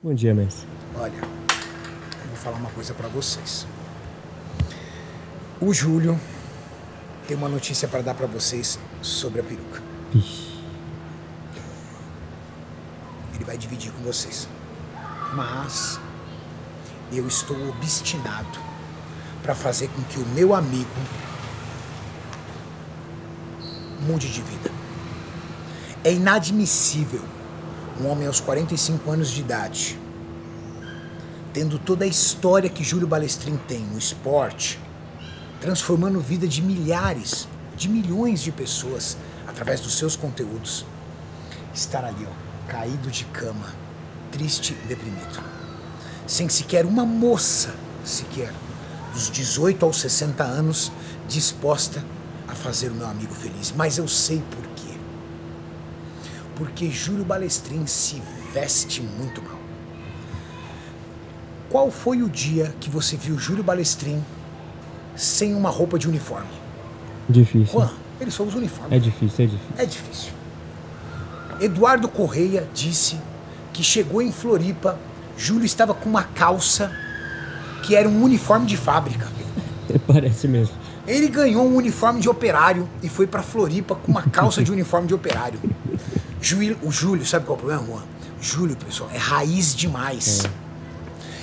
Bom dia, mestre. Olha, eu vou falar uma coisa pra vocês. O Júlio tem uma notícia pra dar pra vocês sobre a peruca. Ixi. Ele vai dividir com vocês. Mas eu estou obstinado pra fazer com que o meu amigo mude de vida. É inadmissível um homem aos 45 anos de idade, tendo toda a história que Júlio Balestrin tem no esporte, transformando a vida de milhares, de milhões de pessoas através dos seus conteúdos, estar ali, ó, caído de cama, triste, deprimido, sem sequer uma moça, sequer dos 18 aos 60 anos, disposta a fazer o meu amigo feliz. Mas eu sei por. Porque Júlio Balestrin se veste muito mal. Qual foi o dia que você viu Júlio Balestrin sem uma roupa de uniforme? Difícil. Juan, ele só usa uniforme. É difícil, é difícil. É difícil. Eduardo Correia disse que chegou em Floripa, Júlio estava com uma calça que era um uniforme de fábrica. Parece mesmo. Ele ganhou um uniforme de operário e foi pra Floripa com uma calça de uniforme de operário. Júlio, o Júlio, sabe qual é o problema, Juan? Júlio, pessoal, é raiz demais.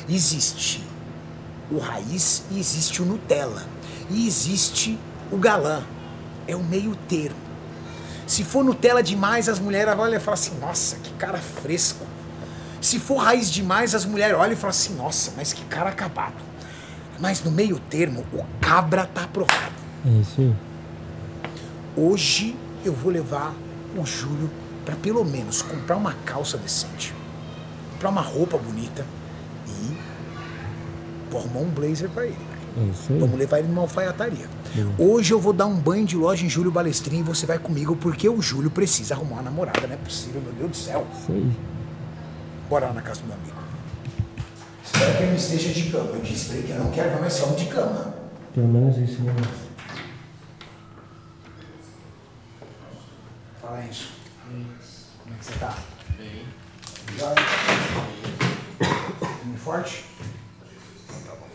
Existe o raiz e existe o Nutella. E existe o galã. É o meio termo. Se for Nutella demais, as mulheres olham e falam assim, nossa, que cara fresco. Se for raiz demais, as mulheres olham e falam assim, nossa, mas que cara acabado. Mas no meio termo, o cabra tá aprovado. É isso aí. Hoje eu vou levar o Júlio para pelo menos comprar uma calça decente, comprar uma roupa bonita e vou arrumar um blazer para ele. É. Vamos levar ele numa alfaiataria. Hoje eu vou dar um banho de loja em Júlio Balestrin e você vai comigo porque o Júlio precisa arrumar uma namorada, não é possível, meu Deus do céu. Aí. Bora lá na casa do meu amigo. Espero que ele não esteja de cama. Eu disse pra ele que eu não quero mais homem de cama. Pelo menos isso, né? Fala isso. Como é que você tá? Bem, Joia? Firme e forte? Tá bom.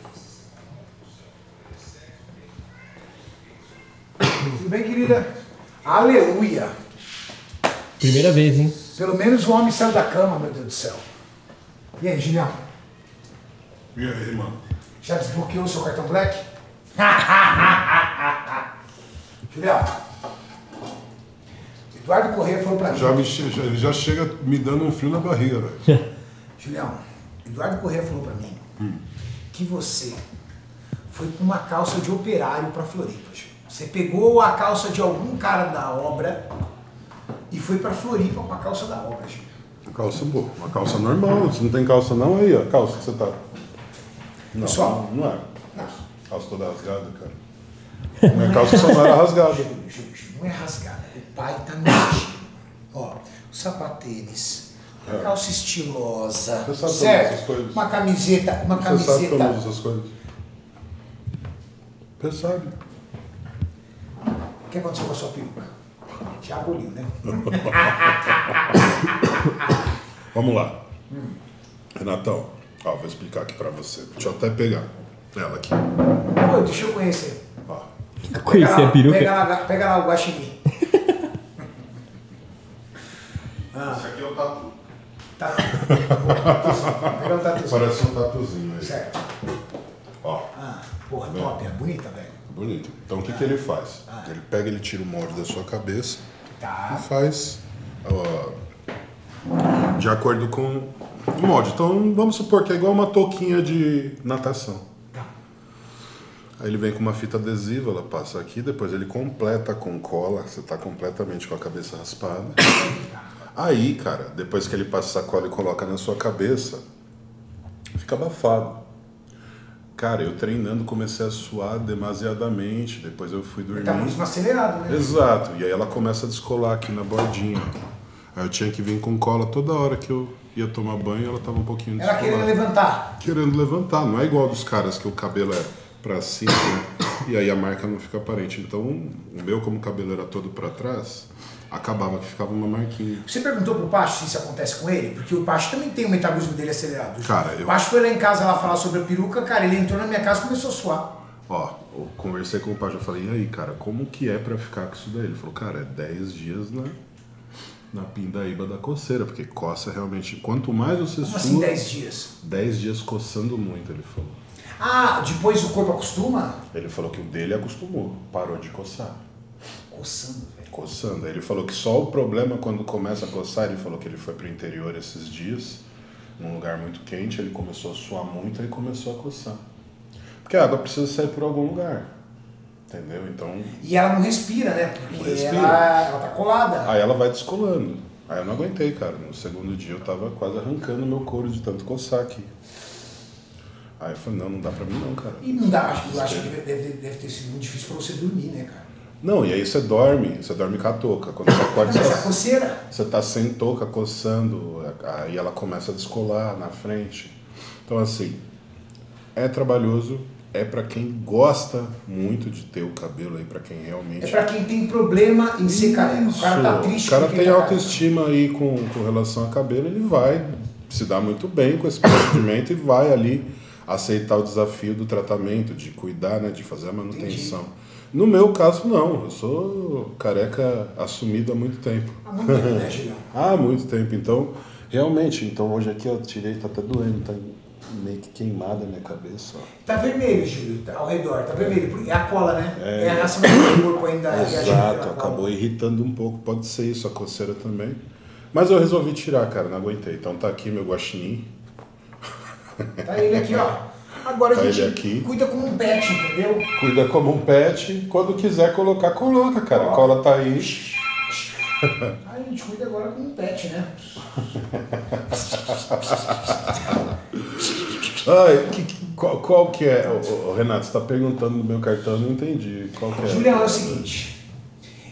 Tudo bem, querida? Aleluia! Primeira vez, hein? Pelo menos o homem saiu da cama, meu Deus do céu. E aí, Julião? E aí, mano? Já desbloqueou o seu cartão black? Julião, Eduardo Corrêa falou pra mim. Já me já- ele já chega me dando um frio na barriga, velho. Julião, Eduardo Corrêa falou pra mim que você foi com uma calça de operário pra Floripa. Você pegou a calça de algum cara da obra e foi pra Floripa com a calça da obra. Uma calça boa. Uma calça normal. Você não tem calça não aí, ó. Calça que você tá. Não, Pessoal. não é. Não, Calça toda rasgada, cara. Minha calça só não era rasgada. Não é rasgada. Pai tá mexendo. Ó, o sapatênis, a calça estilosa, É. Você sabe certo? Uma camiseta, uma Você sabe que eu não camiseta. uso essas coisas. Você sabe. O que aconteceu com a sua peruca? Já aboliu, né? Vamos lá. Renatão, ó, vou explicar aqui pra você. Deixa eu até pegar ela aqui. Pô, deixa eu conhecer. Ó. Conhecer Pega lá- a peruca. Pega lá, pega lá o guaxinim. Esse aqui é o tatu. Tá. Pega um tatuzinho. Parece um tatuzinho aí. Certo. Ó. Ah, porra, top, é bonita, velho. Bonito. Então o que, que ele faz? Ele pega, ele tira o molde da sua cabeça e Tá. faz ó, de acordo com o molde. Então vamos supor que é igual uma touquinha de natação. Tá. Aí ele vem com uma fita adesiva, ela passa aqui, depois ele completa com cola, você tá completamente com a cabeça raspada. Aí, cara, depois que ele passa essa cola e coloca na sua cabeça, fica abafado. Cara, eu treinando comecei a suar demasiadamente, depois eu fui dormir. Metabolismo acelerado, né? Exato, e aí ela começa a descolar aqui na bordinha. Aí eu tinha que vir com cola toda hora que eu ia tomar banho, ela tava um pouquinho Ela descolada. querendo levantar. Querendo levantar, não é igual dos caras que o cabelo é pra cima, né? e aí a marca não fica aparente. Então, o meu, como o cabelo era todo pra trás, acabava que ficava uma marquinha. Você perguntou pro Pacho se isso acontece com ele? Porque o Pacho também tem o metabolismo dele acelerado. Cara, eu- O Pacho foi lá em casa lá falar sobre a peruca, cara, ele entrou na minha casa e começou a suar. Ó, eu conversei com o pai, eu falei, e aí, cara, como que é pra ficar com isso daí? Ele falou, cara, é 10 dias na, na pindaíba da coceira, porque coça realmente. Quanto mais você Como sua, assim 10 dias? 10 dias coçando muito, ele falou. Ah, depois o corpo acostuma? Ele falou que o dele acostumou, parou de coçar. Coçando, velho. Coçando. Ele falou que só o problema quando começa a coçar, ele falou que ele foi pro interior esses dias, num lugar muito quente, ele começou a suar muito e começou a coçar. Porque a água precisa sair por algum lugar. Entendeu? Então, E ela não respira, né? Porque Não respira. Ela, ela tá colada. Aí ela vai descolando. Aí eu não aguentei, cara. No segundo dia eu tava quase arrancando meu couro de tanto coçar aqui. Aí eu falei, não, não dá pra mim não, cara. E não dá, acho, acho que deve, deve- deve ter sido muito difícil pra você dormir, né, cara? Não, e aí você dorme, você dorme com a touca. Quando você acorda, Mas você, coceira, você tá sem touca, coçando, aí ela começa a descolar na frente. Então assim, é trabalhoso, é pra quem gosta muito de ter o cabelo aí, pra quem realmente... é pra quem tem problema em ser careca. O cara tá triste O cara tem tá autoestima aí com, com relação a cabelo, ele vai se dar muito bem com esse procedimento e vai ali aceitar o desafio do tratamento, de cuidar, né, de fazer a manutenção. No meu caso, não. Eu sou careca assumido há muito tempo. Há muito tempo, né, Julião? Há muito tempo. Então, realmente, então hoje aqui eu tirei, tá até doendo, tá meio que queimada a minha cabeça. ó. Tá vermelho, Júlio, tá ao redor, tá vermelho. É a cola, né? É, a raça do corpo ainda Exato, acabou irritando um pouco, pode ser isso, a coceira também. Mas eu resolvi tirar, cara, não aguentei. Então tá aqui meu guaxinim. Tá ele aqui, ó. Agora Tá a gente aqui. cuida como um pet, entendeu? Cuida como um pet, quando quiser colocar, coloca, cara. A cola tá aí. A gente cuida agora como um pet, né? Ai, que- qual, qual que é? Ô, ô, Renato, você tá perguntando no meu cartão, não entendi. Qual que é? Julião, é o seguinte.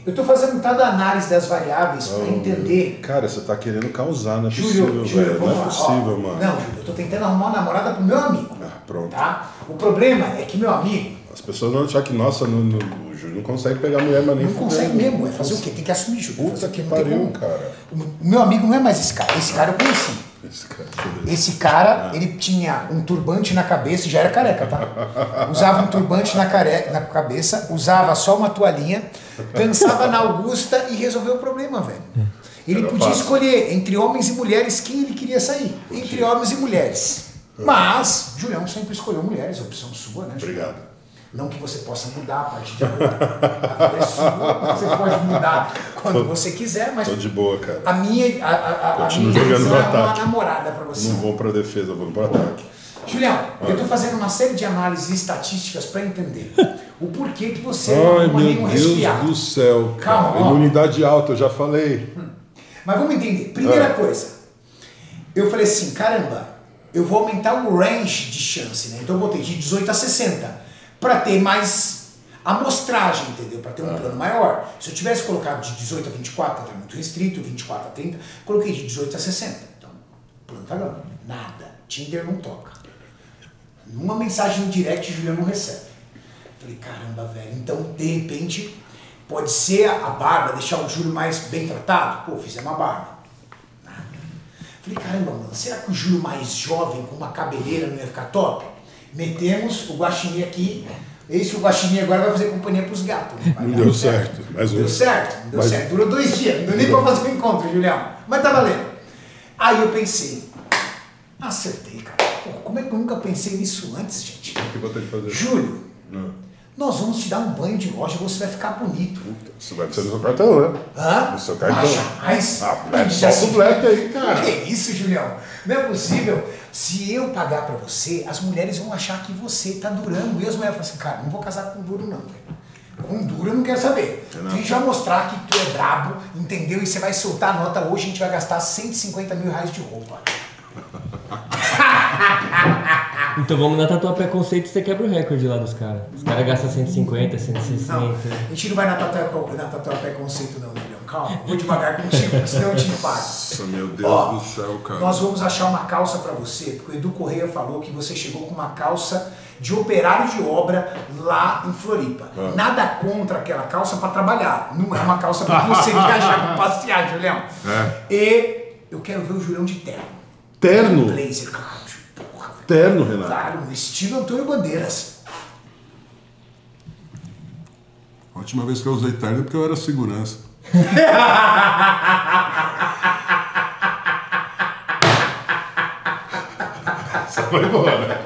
Eu tô fazendo cada análise das variáveis Oh, pra entender. Cara, você tá querendo causar, não é Júlio, possível, Júlio, velho. Não é lá. possível, ó. mano. Não, Júlio, eu tô tentando arrumar uma namorada pro meu amigo. Ah, pronto. Tá? O problema é que meu amigo As pessoas vão achar que, nossa, no, no, o Júlio não consegue pegar mulher, mas nem não consegue mesmo. É fazer o quê? Tem que assumir, Júlio. Puta que Não tem pariu, cara. O meu amigo não é mais esse cara. Esse cara eu conheci. Esse cara. Esse cara, ele tinha um turbante na cabeça e já era careca, tá? Usava um turbante na, care... na cabeça, usava só uma toalhinha, dançava na Augusta e resolveu o problema, velho. Ele Era podia fácil. escolher entre homens e mulheres quem ele queria sair. Entre homens e mulheres. Mas, Julião sempre escolheu mulheres, opção sua, né? Julião? Obrigado. Não que você possa mudar a partir de agora. A vida é sua, você pode mudar quando você quiser, mas Tô de boa, cara. a minha, a, a, a minha jogando é uma ataque. namorada pra você. Não vou pra defesa, vou pro ataque. Julião, eu Ah. estou fazendo uma série de análises estatísticas para entender o porquê que você não Ai, nenhum meu Deus resfriado. do céu. cara. Calma, ó. Imunidade alta, eu já falei. Mas vamos entender. Primeira Ah. coisa, eu falei assim, caramba, eu vou aumentar o range de chance, né? Então eu botei de 18 a 60 para ter mais amostragem, entendeu? Para ter um plano maior. Se eu tivesse colocado de 18 a 24, estava muito restrito, 24 a 30, coloquei de 18 a 60. Então, plano tá dando. Nada. Tinder não toca. Uma mensagem no direct, Juliano não recebe. Falei, caramba, velho. Então, de repente, pode ser a barba, deixar o Júlio mais bem tratado? Pô, fizemos a barba. Falei, caramba, mano, será que o Júlio mais jovem, com uma cabeleira, não ia ficar top? Metemos o guaxinim aqui. Esse o guaxinim agora vai fazer companhia pros gatos. né? Não deu certo. Mais um. Deu certo, não deu Mas- certo. Durou dois dias, não deu nem pra fazer o encontro, Julião. Mas tá valendo. Aí eu pensei, acertei, cara. Pô, como é que eu nunca pensei nisso antes, gente? O que vou ter que fazer? Júlio, Não. Nós vamos te dar um banho de loja, você vai ficar bonito. Isso vai ser no seu cartão, né? Hã? No seu cartão. Ah, jamais. Ah, Black, Já solta o Black aí, cara. Que isso, Julião? Não é possível. Se eu pagar pra você, as mulheres vão achar que você tá durando. E as mulheres falam assim, cara, não vou casar com duro não, velho. Com duro eu não quero saber. Não. Deixa eu mostrar que tu é brabo, entendeu? E você vai soltar a nota hoje, a gente vai gastar 150 mil reais de roupa. Então vamos na tatuar preconceito e você quebra o recorde lá dos caras. Os caras gastam 150, 160. Não, a gente não vai na tatuar, na preconceito não, Julião. calma. Vou devagar contigo, porque senão eu te impacto. Nossa, meu Deus Ó, do céu, cara. Nós vamos achar uma calça pra você, porque o Edu Correia falou que você chegou com uma calça de operário de obra lá em Floripa. Ah. Nada contra aquela calça pra trabalhar. Não é uma calça pra você viajar pra passear, Julião. É. E eu quero ver o Julião de terno. Terno? Blazer, claro. Terno, Renato. Claro, no estilo Antônio Bandeiras. A última vez que eu usei terno é porque eu era segurança. Você vai embora.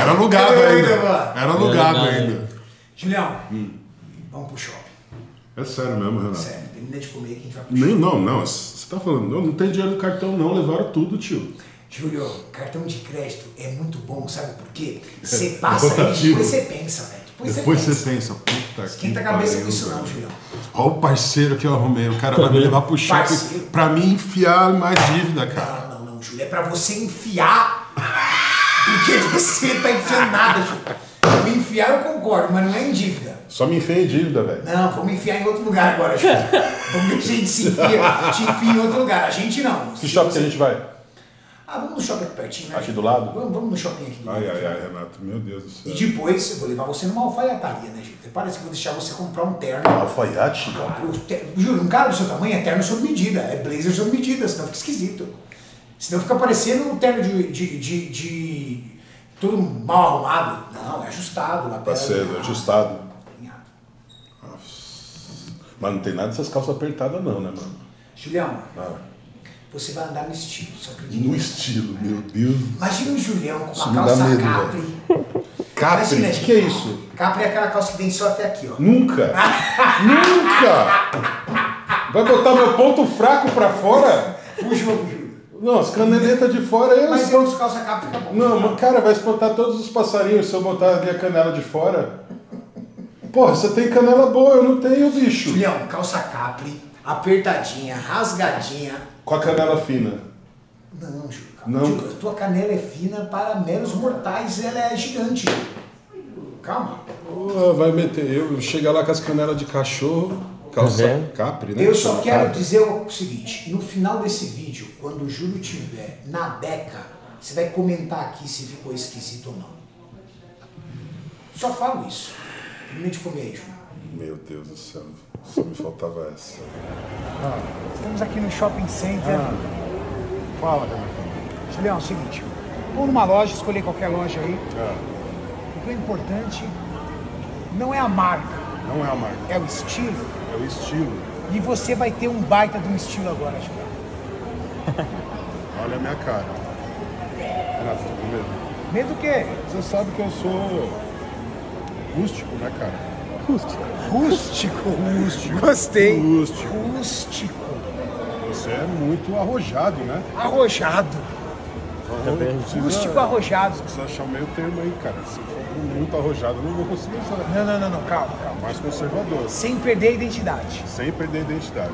Era alugado ainda. Era alugado alugado. ainda. Julião, Hum. vamos pro shopping. É sério mesmo, Renato. Sério, termina de comer que a gente vai pro Nem, não, não. Você tá falando, não, não tem dinheiro no cartão, não. Levaram tudo, tio. Júlio, cartão de crédito é muito bom, sabe por quê? Você passa e rotativo. depois você pensa, velho. Depois, Depois você você pensa. pensa, puta Esquenta que a cabeça com isso não. Julião. Olha o parceiro que eu arrumei. O cara vai me levar pro shopping pra mim enfiar mais dívida, cara. Não, não, não, Júlio. É pra você enfiar. Porque você tá enfiando nada, Júlio. Me enfiar eu concordo, mas não é em dívida. Só me enfia em dívida, velho. Não, vamos enfiar em outro lugar agora, Júlio. Vamos ver se a gente se enfia, te enfia em outro lugar. A gente não. Que shopping que a gente vai? Ah, vamos no shopping aqui pertinho, né? Aqui do lado? Vamos, vamos no shopping aqui. do Ai, lado. ai, ai, Renato. Meu Deus do E céu. depois eu vou levar você numa alfaiataria, né, Júlio? Parece que eu vou deixar você comprar um terno. Alfaiate? Claro, te- juro, um cara do seu tamanho é terno sob medida, é blazer sob medida, senão fica esquisito. Senão fica parecendo um terno de. de, de, de todo mal arrumado. Não, é ajustado, lapela. Pra ser alinhado, ajustado. alinhado. Mas não tem nada dessas calças apertadas, não, né, mano? Julião, Ah, você vai andar no estilo, só acredita. no estilo, meu Deus. Imagina o Julião com uma calça medo, capri. Capri? Imagina, O que, é isso? Capri é aquela calça que vem só até aqui, ó. Nunca! Nunca! Vai botar meu ponto fraco pra fora? O jogo, Júlio. Não, as caneletas de fora aí. Mas eu uso calça capri, fica bom. Não, mas cara, vai espantar todos os passarinhos se eu botar a minha canela de fora. Porra, você tem canela boa, eu não tenho, bicho. Julião, calça capri, apertadinha, rasgadinha. Com a canela fina. Não, Júlio. calma. Não. Júlio, a tua canela é fina para meros mortais, ela é gigante. Calma. Porra, vai meter. Eu chegar lá com as canelas de cachorro, calça vendo? capri, né? Eu só quero dizer o seguinte: no final desse vídeo, quando o Júlio tiver na beca, você vai comentar aqui se ficou esquisito ou não. Só falo isso. Termina de comer aí, Júlio. Meu Deus do céu, só me faltava essa. Estamos aqui no shopping center. Fala, Renato. Julião, é o seguinte: vou numa loja, escolher qualquer loja aí. Ah, O que é importante não é a marca, não é a marca, é o estilo. é o estilo. E você vai ter um baita de um estilo agora, Julião. Olha a minha cara. Renato, tá com medo? Medo do quê? Você sabe que eu sou rústico, né, cara? Rústico. Rústico. Gostei. Rústico. Rústico. Você é muito arrojado, né? Arrojado. Também. Precisa- Rústico arrojado. Precisa achar o meio termo aí, cara. Se for muito arrojado, eu não vou conseguir usar. Não, não, não, não, calma, calma. Mais conservador, Sem perder a identidade. sem perder a identidade.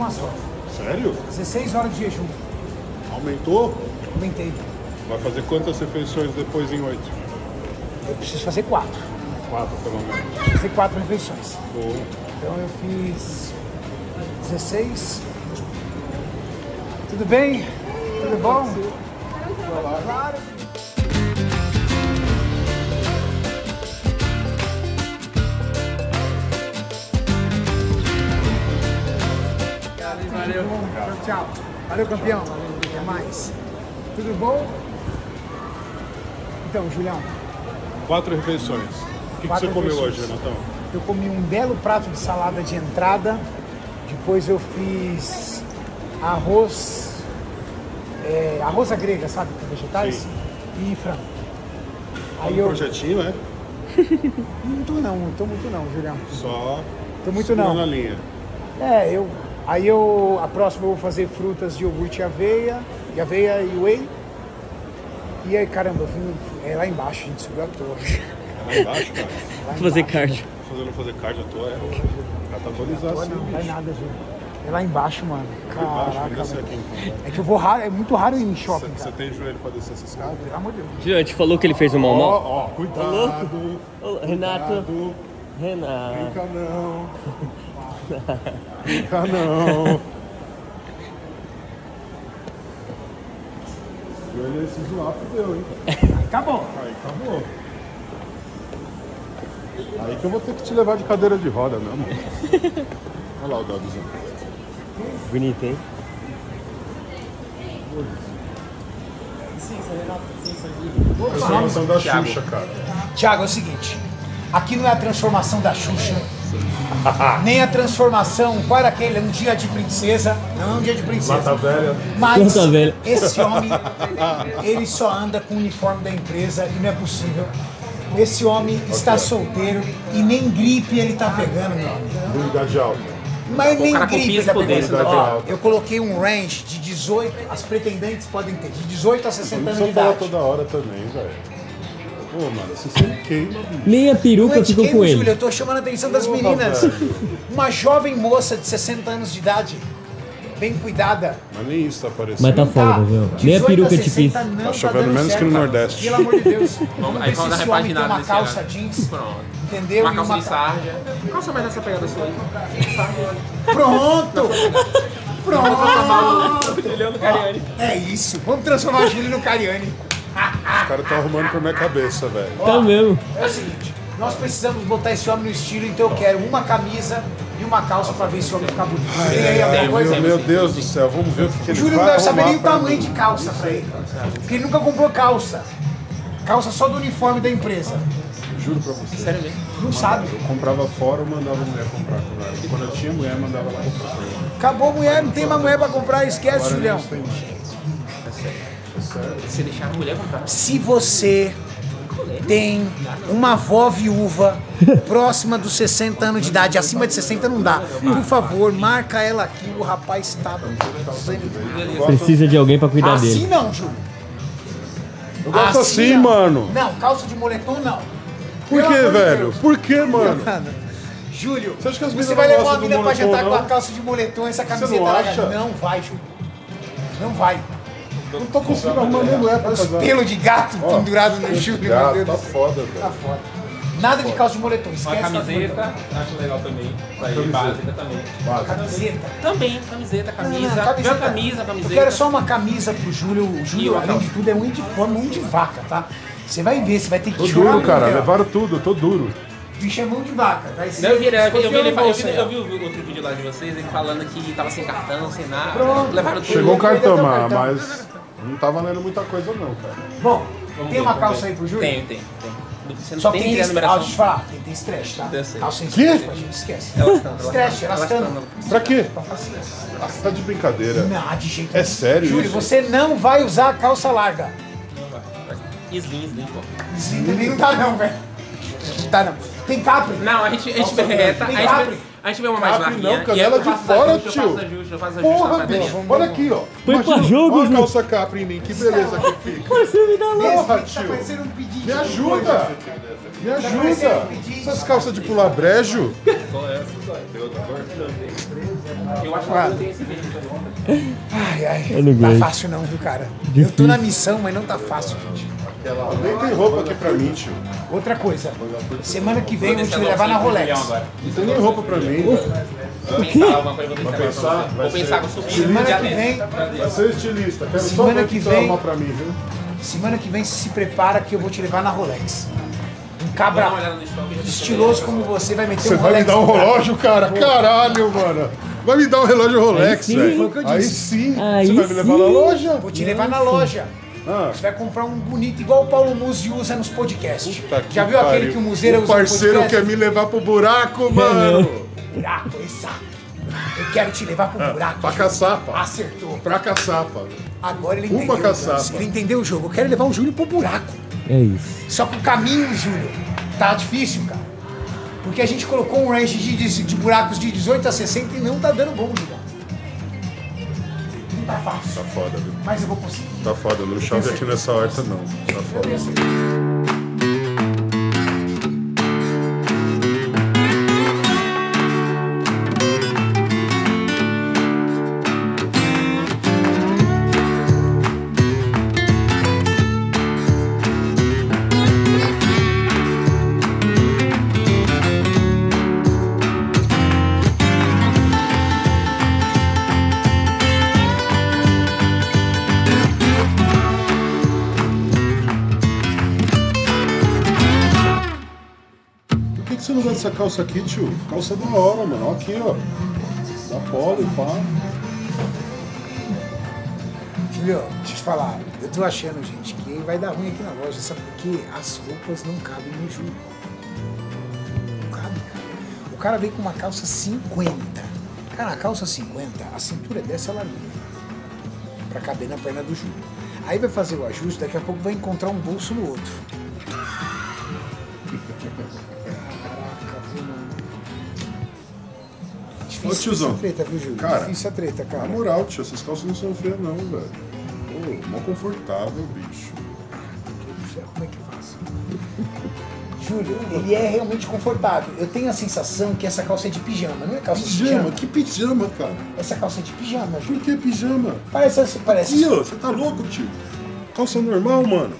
Uma só. Sério? 16 horas de jejum. Aumentou? Aumentei. Vai fazer quantas refeições depois em oito? Eu preciso fazer quatro. Quatro, pelo menos. Preciso fazer quatro refeições. Boa. Então eu fiz 16. Tudo bem? Tudo bom? Claro. Valeu. Tchau, tchau. Valeu, campeão. Até mais. Tudo bom? Então, Julião, Quatro refeições. O que, que você comeu refeições. hoje, Renatão? eu comi um belo prato de salada de entrada. Depois eu fiz arroz, é, arroz à grega, sabe, com vegetais Sim. e frango. Um Aí eu projetinho, né? muito não, não tô muito não, Julião. Só Tô muito não. a linha. É, eu. Aí eu. A próxima eu vou fazer frutas de iogurte e aveia. E aveia e whey. E aí, caramba, eu vim. É lá embaixo, a gente subiu a torre. Lá embaixo, cara. Lá Fazer embaixo. cardio. Fazendo fazer cardio à toa é catabolizar assim. não, vai nada, Júlio. É lá embaixo, mano. Embaixo, Caraca, aqui então. É que eu vou raro, é muito raro ir em shopping, você tem joelho pra descer essa escada? Pelo amor de Deus. Gente falou que ele fez um mal Ó, mal. ó, cuidado. Ô, Renato. Cuidado. Renato. Brinca não. Brinca não. Joelho esse zoar fudeu, hein? Tá bom. Aí acabou. Aí que eu vou ter que te levar de cadeira de roda mesmo. Olha lá o dogzinho. Bonito, hein? Transformação da Xuxa, cara. Tiago, é o seguinte. Aqui não é a transformação da Xuxa. nem a transformação para aquele um dia de princesa. Não é um dia de princesa. Lata velha. Mas Planta velha. esse homem, ele só anda com o uniforme da empresa e não é possível. Esse homem está solteiro e nem gripe ele tá pegando, meu amigo. Imunidade alta. Mas nem gripe ele tá desse, né? Ó, eu coloquei um range de 18, as pretendentes podem ter, de 18 a 60 Não anos de precisa falar idade. toda hora também, velho. Pô, mano, você sempre queima, bicho. Nem a peruca é de ficou com Júlio, ele. eu tô chamando a atenção das meninas. velho. Uma jovem moça de 60 anos de idade, bem cuidada. Mas nem isso tá aparecendo. Mas tá foda, viu? Nem a 18 peruca te 60 quis. não Tá chovendo menos que certo, no cara. Nordeste. Pelo amor de Deus. Vamos- aí se repaginada uma nesse calça jeans. Pronto. Entendeu? Uma calça de sarja. Calça mais nessa pegada sua aí. Pronto! Pronto! Cariani. É isso. Vamos transformar o Júlio no Cariani. O cara tá arrumando pra minha cabeça, velho. Tá mesmo. É o seguinte, nós precisamos botar esse homem no estilo, então eu quero uma camisa e uma calça pra ver esse homem ficar bonito. Tem aí alguma tem, coisa? tem. Meu Deus do céu, vamos ver o que, que O ele Júlio não vai deve saber nem o pra tamanho mim. de calça pra ele. Porque ele nunca comprou calça. Calça só do uniforme da empresa. Juro pra você. Sério mesmo. Não sabe. Eu comprava fora ou mandava a mulher comprar. Quando eu, era- quando eu tinha mulher, mandava ela comprar. Acabou a mulher, não tem mais mulher pra comprar, esquece, Agora Julião. não tem. Você deixar a mulher comprar. Se você tem uma avó viúva próxima dos 60 anos de idade, acima de 60 não dá. Por favor, marca ela aqui, o rapaz tá está Precisa de alguém pra cuidar Assim dele. não, Júlio. Eu gosto assim, não. mano. Não, calça de moletom não. Por que, velho? Deus. Por que, mano? Júlio, Você acha que as você vai levar uma do mina pra jantar com não? a calça de moletom e essa camiseta não larga? acha? Não vai, Júlio. Não vai. Não tô conseguindo arrumar nem mulher pra Os pelos de gato Ó, pendurado no Júlio, meu Deus tá foda, Tá velho. foda. Nada de calça de moletom, Uma esquece. camiseta, acho legal também. Isso aí, Camiseta. básica também. Camiseta. Também, camiseta, Não, camisa. não, Camisa, camisa, camiseta. Eu quero só uma camisa pro Júlio. O Júlio, além de tudo, é um de forma, um de vaca, tá? Você vai ver, você vai ter que Tô chorar duro, cara. ó. Levaram tudo, eu tô duro. Bicho é mão de vaca. Vai ser. Não, eu vi, eu vi, eu vi, ele, eu vi, eu vi o outro vídeo lá de vocês, ele falando que tava sem cartão, sem nada. Pronto. Levaram tudo. Chegou o cartão, mas, não tá valendo muita coisa, não, cara. Bom, Vamos tem ver, uma vamos calça ver. aí pro Júlio? Tenho. Você não Só tem que tem a que ah, deixa eu te falar, tem, tem stretch, tá? Eu sei. Calça Quê? stretch, a gente esquece. Stretch, elastando. Pra quê? Pra facilitar. Tá de brincadeira. Não, de jeito É nenhum. sério Júlio, isso? você não vai usar calça larga. Slim, slim, pô. Isso também não tá não, velho. Não tá não. Tem capri? Não, a gente, a gente Calça vê grande. reta, a Tem gente capri? A gente vê uma mais larguinha. não, canela aí eu de faço fora, ajuste, tio. Eu faço ajuste, eu faço ajuste Porra, bicho. Olha aqui, ó. Põe pra jogo, Olha a calça capri em mim, que beleza que fica. Você me dá. Porra, Tá tio. um pedido. Me ajuda! Me parecendo ajuda! Essas calças de pular brejo? Eu acho que eu tenho esse vídeo. Ai, ai. Não Tá fácil não, viu, cara? Eu tô na missão, mas não tá fácil, gente. Nem tem roupa aqui pra mim, tio. Outra coisa. Semana que vem eu vou te levar na Rolex. Não tem nem roupa pra mim. velho. Vou pensar alguma coisa, vou pensar você. Vai Vou pensar, ser- vou subir Semana que 10. vem, Vai ser estilista. Quero Semana que você vem- pra mim, viu? semana que vem se prepara que eu vou te levar na Rolex. Um cabra estiloso como você vai meter Você um vai Rolex. me dar um relógio, cara? Caralho, mano. Vai me dar um relógio Rolex, sim. velho. Que eu Aí sim. Aí Você vai me levar sim. na loja? Vou te levar na loja. Ah. Você vai comprar um bonito, igual o Paulo Musi usa nos podcasts. Puta Já viu aquele pariu. que o Museira O usa no parceiro podcast? quer me levar pro buraco, mano. Buraco, exato. Eu quero te levar pro buraco. pra Júlio. caçapa. Acertou. Pra caçapa. Agora ele Uma entendeu. o caçapa. Ele entendeu o jogo. Eu quero levar o Júlio pro buraco. É isso. Só que o caminho, Júlio, tá difícil, cara. Porque a gente colocou um range de, de, de buracos de 18 a 60 e não tá dando bom, Júlio. Tá fácil. Tá foda, viu? Mas eu vou conseguir. Tá foda. Não chove aqui nessa horta, não. Tá foda. Calça aqui, tio? Calça da hora, mano. Aqui, ó. Da polo, pá. Júlio, deixa eu te falar. Eu tô achando, gente, que vai dar ruim aqui na loja. Sabe por quê? As roupas não cabem no Júlio. Não cabe, cara. O cara veio com uma calça 50. Cara, a calça 50, a cintura dessa é larguinha. Pra caber na perna do Júlio. Aí vai fazer o ajuste, daqui a pouco vai encontrar um bolso no outro. Difícil tiozão. essa treta, viu, Júlio? Cara, Difícil a treta, cara. Na moral, tio, essas calças não são feias, não, velho. Pô, mó confortável, bicho. Como é que eu faço? Júlio, ele é realmente confortável. Eu tenho a sensação que essa calça é de pijama, não é calça de Pijama? pijama? Que pijama, cara? Essa calça é de pijama, Júlio. Por que pijama? Parece, parece. Ó, você tá louco, tio? Calça normal, mano.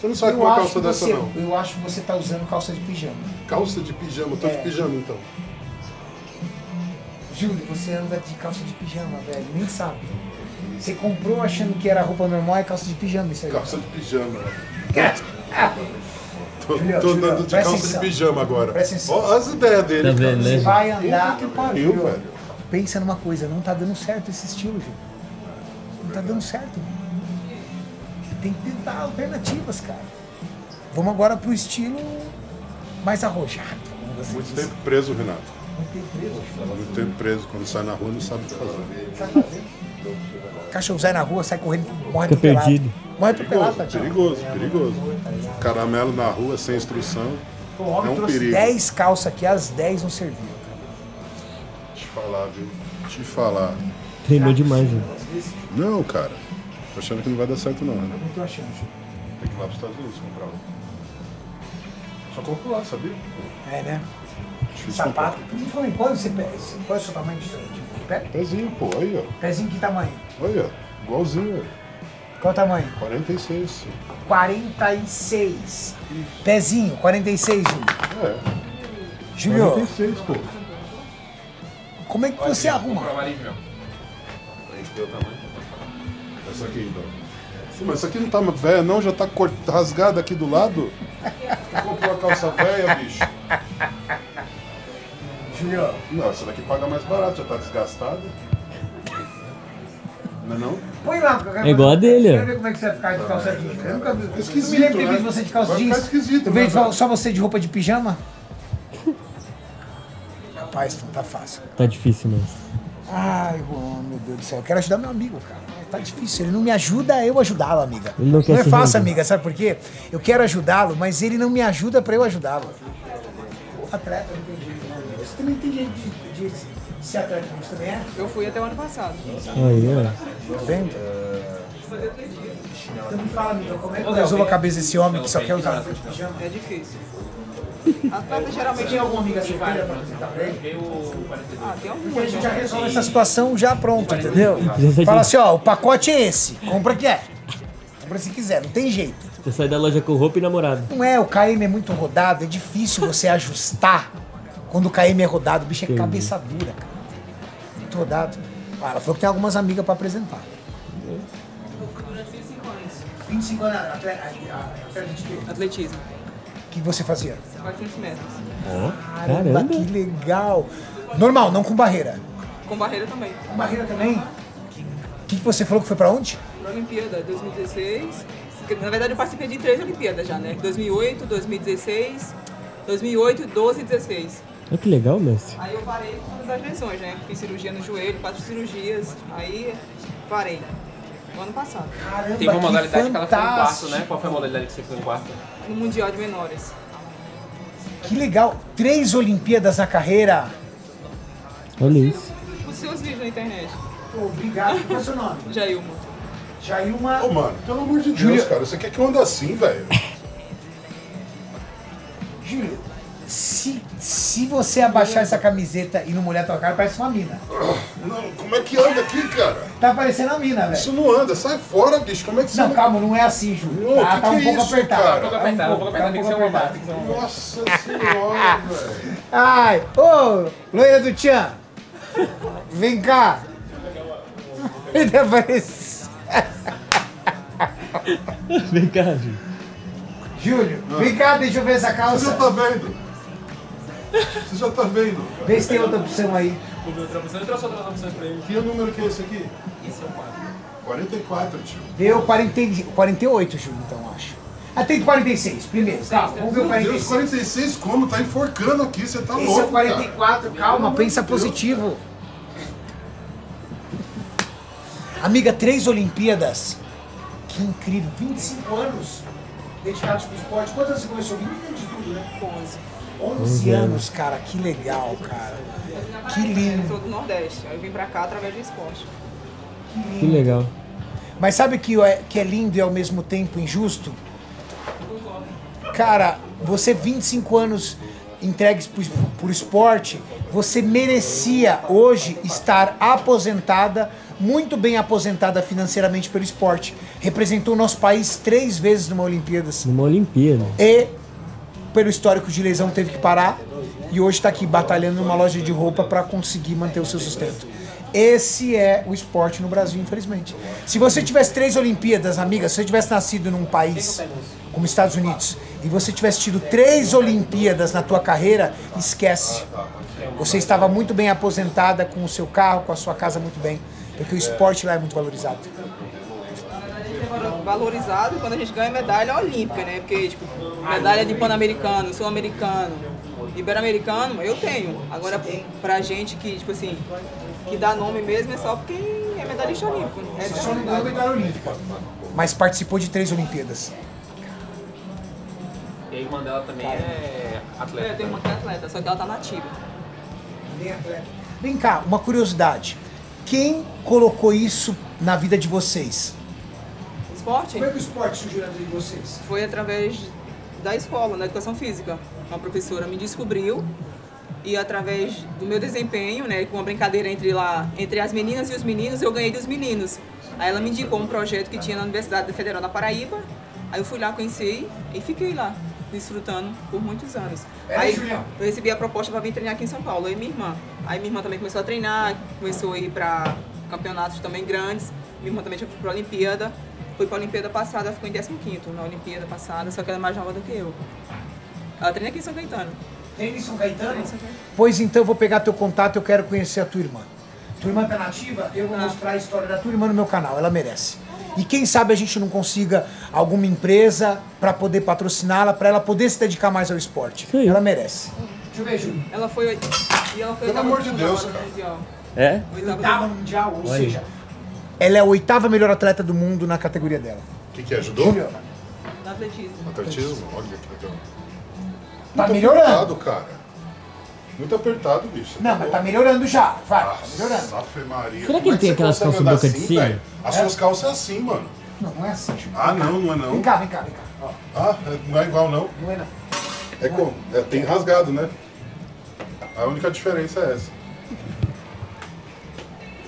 Você não sabe eu com uma calça que dessa, você, não. Eu acho que você tá usando calça de pijama. Calça de pijama, eu tô É. de pijama, então. Júlio, você anda de calça de pijama, velho, nem sabe. Você comprou achando que era roupa normal, é calça de pijama isso aí. Calça de pijama. Tô, Julião, tô Julião, andando de calça atenção. de pijama agora. Presta atenção. Ó as ideias dele, Tá cara. Você vai andar. Puta que pariu, velho. Pensa numa coisa, não tá dando certo esse estilo, Júlio. Não tá dando certo. Tem que tentar alternativas, cara. Vamos agora pro estilo mais arrojado, Muito disse. tempo preso, Renato. Muito tempo preso, preso. Quando sai na rua, não sabe o que fazer. Cachorro sai na rua, sai correndo, morre Fica atropelado. perdido. Morre atropelado, Perigoso, tadinho. perigoso, perigoso. Caramelo na rua, sem instrução. O homem É um trouxe perigo. 10 calças aqui, as 10 não serviram, cara. Te falar, viu? Te falar. Treinou demais, né? Não, cara. Tô achando que não vai dar certo, não. né? Não tô achando. Tem que ir lá pros Estados Unidos comprar um. Só compro lá, sabia? É, né? Sapato. Me fala, qual, você, pega? qual é o seu tamanho de, de pé? Pezinho, pô. Aí, ó. Pezinho que tamanho? Olha, igualzinho, ó. Qual o tamanho? 46. 46. Pezinho, 46, Júlio. É, Júlio, 46, pô. como é que você arruma? Essa aqui, então. Sim, mas essa aqui não tá velha, não? Já tá cort... rasgada aqui do lado? Comprou uma calça velha, bicho? Júlio, Não, essa daqui paga mais barato, já tá desgastada. Não é não? põe lá. porque eu quero- É igual a dele, ó. Quero ver como é que você vai ficar de calça jeans. Eu nunca vi. Esquisito, não me lembro de ter né? visto você de calça Vai jeans. esquisito, Eu né, vejo só, velho? só você de roupa de pijama. Rapaz, não tá fácil. Tá difícil, mas. Ai, Juan, meu Deus do céu. Eu quero ajudar meu amigo, cara. Tá difícil. Ele não me ajuda eu ajudá-lo, amiga. Ele não quer é se fácil, render. amiga. Sabe por quê? Eu quero ajudá-lo, mas ele não me ajuda pra eu ajudá-lo. O atleta não tem jeito, não, amiga. Você também tem jeito de, de ser atleta, você também é? Eu fui até o ano passado. Aí, ó. Tá vendo? Então me fala, amiga, como é que eu resolvo a cabeça desse homem que só quer usar pijama? É difícil. Atleta geralmente Tem alguma amiga solteira pra apresentar pra ele? Ah, tem Porque a gente já resolve essa situação já pronto, entendeu? Fala assim, ó, o pacote é esse. Compra que é. Compra se quiser, não tem jeito. Você sai da loja com roupa e namorado. Não é, o KM é muito rodado, é difícil você ajustar quando o KM é rodado. O bicho é Entendi. cabeça dura, cara. Muito rodado. Ah, ela falou que tem algumas amigas pra apresentar. 25 anos, quê? Atletismo. O que você fazia? 400 metros. Caramba, Caramba. que legal. Normal, não com barreira. Com barreira também. Com barreira também? O que, que você falou que foi pra onde? pra Olimpíada 2016. Porque, Na verdade, eu participei de três Olimpíadas já, né? 2008, 2016, 2008, 12 e 16. Olha que legal, mestre. Aí eu parei por causa das lesões, né? Fiz cirurgia no joelho, quatro cirurgias. Aí parei. No ano passado. Caramba, Teve uma modalidade que ela ficou em quarto, né? Qual foi a modalidade que você ficou em quarto? No Mundial de Menores. Que legal. Três Olimpíadas na carreira. Olha isso. Os seus vídeos na internet. obrigado. Qual é o seu nome? Jailma. Jailma. Ô, mano, pelo amor de Deus, Júlia- cara. Você quer que eu ande assim, velho? Júlio, se, se você abaixar essa camiseta e não molhar tua cara, parece uma mina. Não, como é que anda aqui, cara? Tá parecendo uma mina, velho. Isso não anda. Sai fora, bicho. Como é que você... Não, calma, não é assim, Júlio. Não, tá que tá um que é pouco isso, apertado. cara? Um pouco apertado, um pouco apertado, tem que ser um apertado. apertado, tem que ser um. Nossa senhora, velho. Ai, ô, loira do Tchan. Vem cá. Ele apareceu. Vem cá, Júlio. Júlio, vem cá, deixa eu ver essa Você calça. já tá vendo? Você já tá vendo? Vê se tem outra opção aí. Você trouxe outras opções pra ele? Que número que é esse aqui? Esse é o 4. 44, tio. Deu 40, e- 48, Júlio, então, acho. Ah, tem 46, primeiro. Calma, vamos ver o Meu Deus, 46. 46 como? Tá enforcando aqui, você tá Esse é louco, o 44, calma, pensa Deus. positivo. Amiga, três Olimpíadas. Que incrível, 25 anos dedicados pro esporte. Quantas você começou? Menina de tudo, né? 11. 11 anos, cara, que legal, cara. Que Eu lindo. sou do Nordeste. Aí eu vim pra cá através do esporte. Que legal. Mas sabe que é, que é lindo e ao mesmo tempo injusto? Cara, você 25 anos entregues por, por esporte, você merecia hoje estar aposentada, muito bem aposentada financeiramente pelo esporte. Representou o nosso país três vezes numa Olimpíadas. Numa Olimpíada. E, pelo histórico de lesão, teve que parar. E hoje está aqui batalhando numa loja de roupa para conseguir manter o seu sustento. Esse é o esporte no Brasil, infelizmente. Se você tivesse três Olimpíadas, amiga, se você tivesse nascido num país como Estados Unidos e você tivesse tido três Olimpíadas na tua carreira, esquece. Você estava muito bem aposentada com o seu carro, com a sua casa muito bem, porque o esporte lá é muito valorizado. Valorizado quando a gente ganha medalha olímpica, né? Porque, tipo, medalha de pan-americano, sul-americano, ibero-americano, eu tenho. Agora, pra gente que, tipo assim, que dá nome mesmo é só porque é medalhista olímpico. né? É Só não ganhou medalha olímpica. Mas participou de três Olimpíadas. E a irmã dela também é atleta. É, tem uma que é atleta, só que ela tá nativa. Vem cá, uma curiosidade. Quem colocou isso na vida de vocês? Esporte Como é que o esporte surgiu na vida de vocês? foi através da escola, da educação física. Uma professora me descobriu e através do meu desempenho, né, com uma brincadeira entre lá, entre as meninas e os meninos, eu ganhei dos meninos. Aí ela me indicou um projeto que tinha na Universidade Federal da Paraíba. Aí eu fui lá, conheci e fiquei lá, desfrutando por muitos anos. Peraí, Aí Julião. eu recebi a proposta para vir treinar aqui em São Paulo, eu e minha irmã. Aí minha irmã também começou a treinar, começou a ir para campeonatos também grandes. Minha irmã também já foi para a Olimpíada. Foi para a Olimpíada passada, ela ficou em 15 na Olimpíada passada, só que ela é mais nova do que eu. Ela treina aqui em São Caetano. Tem em São Caetano? Treina em São Caetano. Pois então eu vou pegar teu contato, eu quero conhecer a tua irmã. Tua irmã tá nativa? Eu vou mostrar a história da tua irmã no meu canal, ela merece. E quem sabe a gente não consiga alguma empresa para poder patrociná-la, para ela poder se dedicar mais ao esporte. Aí. Ela merece. Deixa eu ver, Júlio. Ela foi. E ela foi Pelo amor de Deus, mundo cara. Mundial. É? Oitava Mundial, ou Olha. seja, ela é a oitava melhor atleta do mundo na categoria dela. O que, que é? Judô? Júlio, no atletismo. Atletismo? Olha que legal. tá Muito melhorando. apertado, cara. Muito apertado, bicho. Não, mas tá melhorando já. Vai, tá melhorando. Nossa, Ave Maria. Será que Como ele é tem aquelas calças boca de assim, velho? As suas calças é assim, mano. Não, não é assim, Júlio. Ah, não, não é não. Vem cá, vem cá, vem cá. Ó, Ah, não é igual não. não é não. É como? É, tem rasgado, né? A única diferença é essa.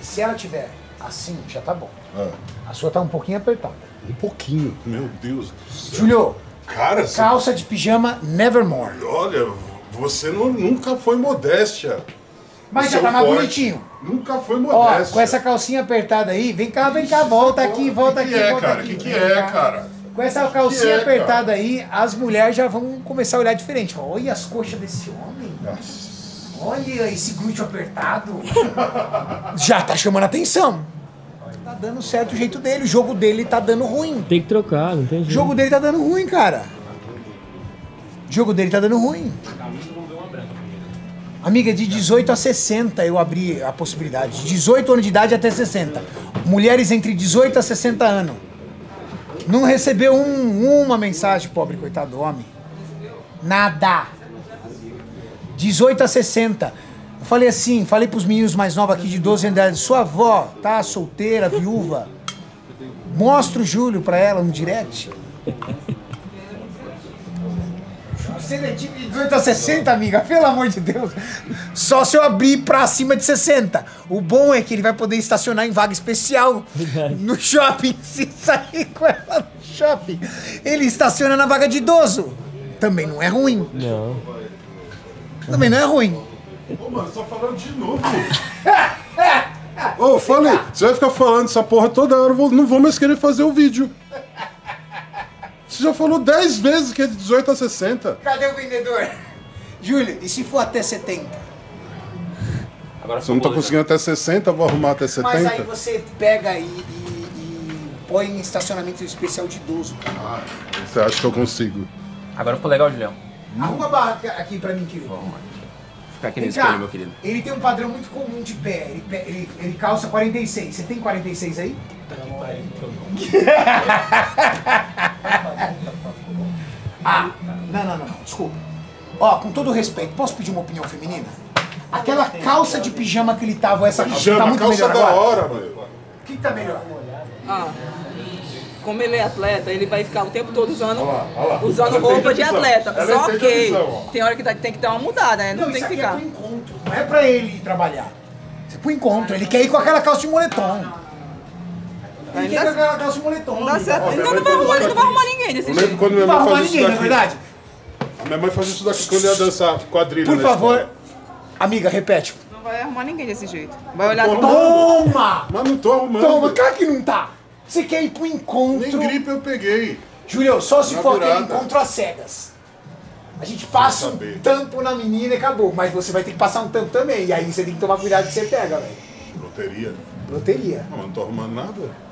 Se ela tiver assim, já tá bom. Ah, A sua tá um pouquinho apertada. um pouquinho. Meu Deus. do céu. Júlio, Cara, você- calça de pijama Nevermore. olha, você não- nunca foi modéstia. Mas O já tá mais bonitinho. Nunca foi Ó, modéstia. com essa calcinha apertada aí, vem cá, vem cá, volta aqui, volta O que aqui, que é, volta cara? O aqui. que, que vem é, cara? Com essa calcinha é, apertada aí, as mulheres já vão começar a olhar diferente. Fala, Olha as coxas desse homem. Olha esse glúteo apertado. já tá chamando atenção. Tá dando certo o jeito dele, o jogo dele tá dando ruim. Tem que trocar, não tem O jeito. jogo dele tá dando ruim, cara. O jogo dele tá dando ruim. Amiga, de 18 a 60 eu abri a possibilidade. De 18 anos de idade até 60. Mulheres entre 18 a 60 anos. Não recebeu um- uma mensagem, pobre coitado do homem. Nada. 18 a 60. Falei assim, falei pros meninos mais novos aqui de 12 anos de idade, sua avó tá solteira, viúva. Mostra o Júlio pra ela no direct. Seletivo de 18 a 60, amiga, pelo amor de Deus. Só se eu abrir pra acima de 60. O bom é que ele vai poder estacionar em vaga especial no shopping. Se sair com ela no shopping, ele estaciona na vaga de idoso. Também não é ruim. Não. Também não é ruim. Ô, mano, tá falando de novo. Ô, falei, você vai ficar falando essa porra toda hora, eu não vou mais querer fazer o vídeo. Você já falou 10 vezes que é de 18 a 60. Cadê o vendedor? Júlio, e se for até 70? Agora Você não tá ficou- conseguindo até 60, vou arrumar até 70. Mas aí você pega e, e- e põe em estacionamento especial de idoso. cara. Ah, você acha que eu consigo? Agora ficou legal, Julião. Arruma a barra aqui pra mim, querido. Ficar aqui nesse espelho, meu querido. Ele tem um padrão muito comum de pé. Ele, ele- ele calça 46. Você tem 46 aí? ah, não, não, não, não, desculpa. Ó, com todo respeito, posso pedir uma opinião feminina? Aquela calça de pijama que ele tava, essa calça tá Pijama, muito calça melhor da agora. hora, mano. O que, que tá melhor? Ah, como ele é atleta, ele vai ficar o tempo todo usando, Olha lá, olha lá. usando Ela roupa de atleta. Ela Só que tem hora que tá- tem que dar uma mudada, né? Não, Não, tem isso que aqui ficar. é pro encontro, não é pra ele ir trabalhar. Isso é pro encontro. Ele quer ir com aquela calça de moletom. Ele Aí quer ir com aquela calça de moletom. Não dá certo. Não, minha não vai arrumar, não vai arrumar ninguém lembro jeito. quando minha Não vai mãe arrumar fazia isso ninguém, não é daqui. verdade? A minha mãe fazia isso daqui quando ia dançar quadrilha Por na favor, amiga, repete. Não vai arrumar ninguém desse jeito. Vai olhar Toma! Mas não tô arrumando. Toma, cara que não tá. Você quer ir pro encontro. Nem gripe eu peguei. Júlio, só se Na for aquele virada. encontro às cegas. A gente passa um tampo na menina e acabou. Mas você vai ter que passar um tampo também. E aí você tem que tomar cuidado que você pega, velho. Loteria. Loteria. Não, mas não tô arrumando nada.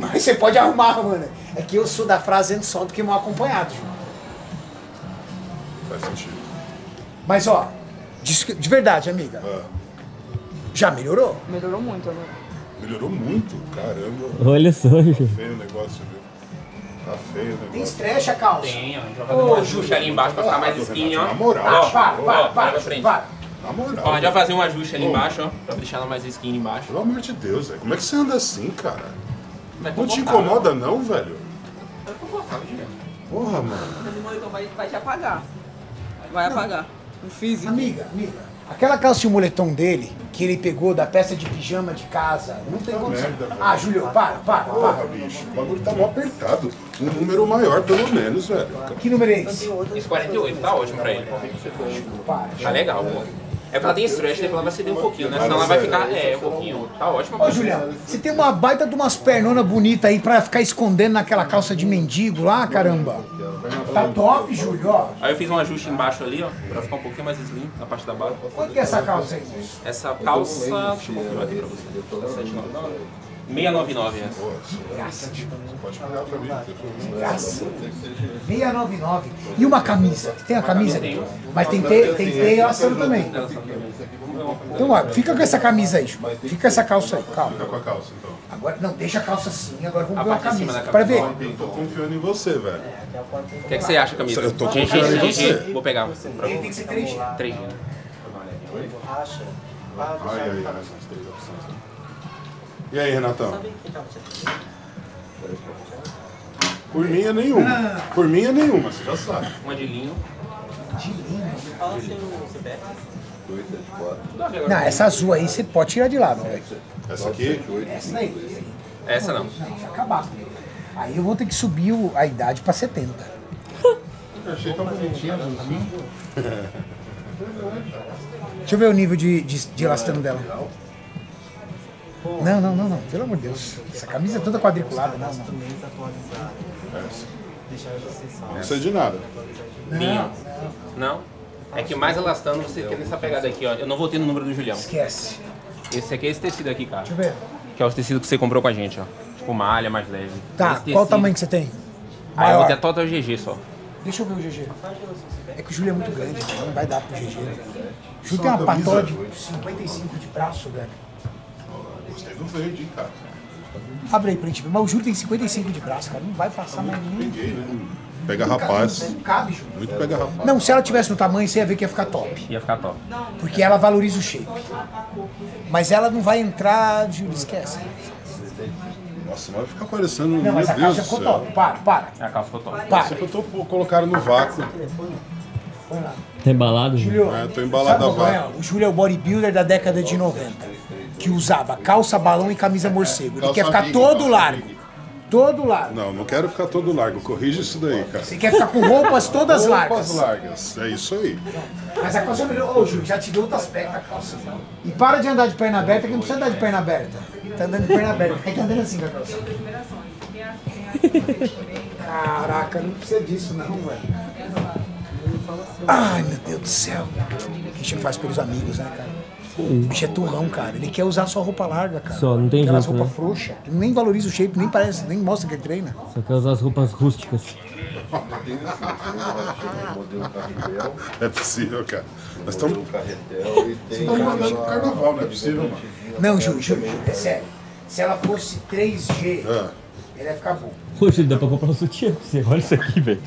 Mas você pode arrumar, mano. É que eu sou da frase antes só do que mal acompanhado, Júlio. Faz sentido. Mas ó, de, de verdade, amiga. Ah, Já melhorou? Melhorou muito agora. Melhorou muito. Caramba. Olha só, Júlio. Feio o negócio, viu? Tá feio o Tem negócio. stretch a calça. Tem, ó. A gente vai fazer um ajuste ali embaixo pra ficar mais skinny, ó. Na moral. Ó, para, ó, para, para, pra frente. para. Na moral. Ó, a gente vai fazer um ajuste ali Ô. embaixo, ó. Pra deixar ela mais skinny embaixo. Pelo amor de Deus, velho. Como é que você anda assim, cara? Mas Não te incomoda não, velho? É confortável, Julião. Porra, mano. Esse moletom vai, vai te apagar. Vai apagar. O físico. Amiga, amiga. Aquela calça de moletom dele, que ele pegou da peça de pijama de casa, não tem condição. merda, velho. Ah, Júlio, para, para, Porra, para. bicho. O bagulho tá mó apertado. Um número maior, pelo menos, velho. Que número é esse? Esse 48 tá ótimo pra ele. Para. Tá legal, pô. É porque ela tem stretch, depois ela vai ceder um pouquinho, né? Senão ela vai ficar, é, um pouquinho. Tá ótimo. Ô, Julião, você tem uma baita de umas pernonas bonitas aí pra ficar escondendo naquela calça de mendigo lá, caramba. Tá top, Júlio, ó. Aí eu fiz um ajuste embaixo ali, ó, pra ficar um pouquinho mais slim na parte da barra. Quanto que é essa calça aí? Essa calça, deixa eu confirmar aqui pra você. Tá 799. 699 essa. Graça, Pode pegar pra mim. graça. 699. E uma camisa? Tem a camisa? Mas tem que ter, tem que ter também. Então, ó, fica com essa camisa aí. Fica com essa calça aí, calma. Fica com a calça, então. Agora, não, deixa a calça assim, agora vamos A ver de cima camisa. Pra ver. camisa. Eu tô confiando em você, velho. O que, é que você acha, Camila? Eu tô confiando em você. Vou pegar. Ele tem que ser 3G. 3 Ai, ai, ai, essas três opções. Né? E aí, Renatão? Por mim é nenhuma. Por mim é nenhuma, você já sabe. Uma de linho. Não, essa azul aí você pode tirar de lado, velho. Essa aqui, Essa daí. Essa não. Não, vai acabar. Aí eu vou ter que subir a idade pra 70. eu achei tão bonitinha. assim. Deixa eu ver o nível de, de, de elastano dela. Não, não, não, não. Pelo amor de Deus. Essa camisa é toda quadriculada. Não, não. Não sei de nada. Linho. Não? É que mais elastano você tem nessa pegada aqui, ó. Eu não voltei no número do Julião. Esquece. Esse aqui é esse tecido aqui, cara. Deixa eu ver. Que é os tecidos que você comprou com a gente, ó. Tipo malha mais leve. Tá, Esse qual o tamanho que você tem? Aí eu vou Maior. ter o GG só. Deixa eu ver o GG. É que o Júlio é muito grande, cara, não vai dar pro GG. O Júlio tem uma uma camisa. patola de 55 de braço, velho. Gostei do verde, hein, cara. Abre aí pra gente ver. Mas o Júlio tem 55 de braço, cara. Não vai passar mais nenhum. Peguei, né? Pega rapaz. Não cabe, Júlio. Muito pega rapaz. Não, se ela tivesse no tamanho, você ia ver que ia ficar top. Ia ficar top. Porque ela valoriza o shape. Mas ela não vai entrar, Júlio, esquece. Nossa, mas vai ficar parecendo. Não, mas a Deus do ficou top. Para, para. A calça ficou top. Para. Isso que eu tô pô, colocando no vácuo. Põe lá. Tá embalado? Júlio? É, tô embalado a é? vácuo. O Júlio é o bodybuilder da década de 90. Que usava calça balão e camisa morcego. Ele Calça quer ficar big, todo largo. Todo largo. Não, não quero ficar todo largo. Corrige isso daí, cara. Você quer ficar com roupas todas Roupas largas. largas. É isso aí. Mas a calça melhor. Ô, Júlio, já te deu outro aspecto a calça. E para de andar de perna aberta, que não precisa andar de perna aberta. Tá andando de perna aberta. É que tá andando assim com a calça. Caraca, não precisa disso não, velho. Ai, meu Deus do céu. O que a gente faz pelos amigos, né, cara? O bicho é turrão, cara. Ele quer usar só roupa larga, cara. Só, não tem Aquelas jeito, roupas né? frouxas. Ele nem valoriza o shape, nem parece, nem mostra que ele treina. Só quer usar as roupas rústicas. É possível, cara. Nós estamos carretel e tem andando no carnaval, não é possível, mano. Não, Júlio, Júlio, Júlio, é sério. Se ela fosse 3G, Ah, ela ia ficar bom. Pô, Júlio, dá pra comprar um sutiã pra você. Olha isso aqui, velho.